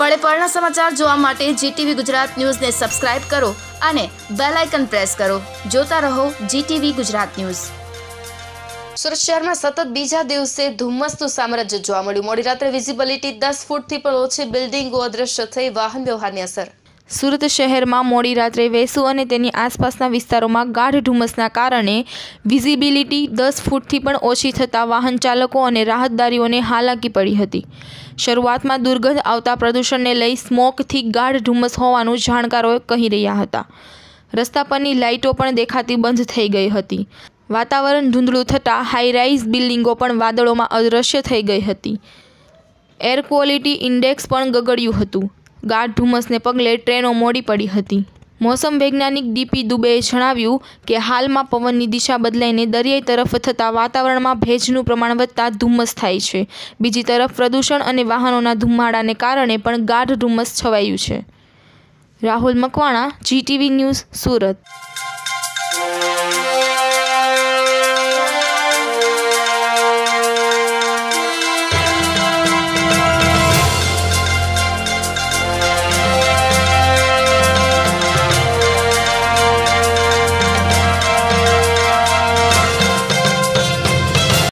પળે પળના સમાચાર જોવા માટે જીટીવી ગુજરાત ન્યૂઝને સબસ્ક્રાઇબ કરો અને બેલ આઇકન પ્રેસ કરો. જોતા રહો જીટીવી ગુજરાત ન્યૂઝ. સુરત શહેરમાં સતત બીજા દિવસે ધુમ્મસનું સામ્રાજ્ય જોવા મળ્યું. મોડી રાત્રે વિઝિબિલિટી દસ ફૂટથી પણ ઓછી બિલ્ડિંગો અદ્રશ્ય થઈ વાહન વ્યવહારની અસર. સુરત શહેરમાં મોડી રાત્રે વેસુ અને તેની આસપાસના વિસ્તારોમાં ગાઢ ધુમ્મસના કારણે વિઝિબિલિટી દસ ફૂટથી પણ ઓછી થતાં વાહન ચાલકો અને રાહતદારીઓને હાલાકી પડી હતી. શરૂઆતમાં દુર્ગંધ આવતા પ્રદૂષણને લઈ સ્મોકથી ગાઢ ધુમ્મસ હોવાનું જાણકારો કહી રહ્યા હતા. રસ્તા પરની લાઇટો પણ દેખાતી બંધ થઈ ગઈ હતી. વાતાવરણ ધૂંધળું થતાં હાઈરાઇઝ બિલ્ડિંગો પણ વાદળોમાં અદૃશ્ય થઈ ગઈ હતી. એર ક્વોલિટી ઇન્ડેક્સ પણ ગગડ્યું હતું. ગાઢ ધુમ્મસને પગલે ટ્રેનો મોડી પડી હતી. મોસમ વૈજ્ઞાનિક ડીપી દુબેએ જણાવ્યું કે હાલમાં પવનની દિશા બદલાઈને દરિયાઈ તરફ થતાં વાતાવરણમાં ભેજનું પ્રમાણ વધતા ધુમ્મસ થાય છે. બીજી તરફ પ્રદૂષણ અને વાહનોના ધુમાડાને કારણે પણ ગાઢ ધુમ્મસ છવાયું છે. Rahul Makwana GTV news, Surat.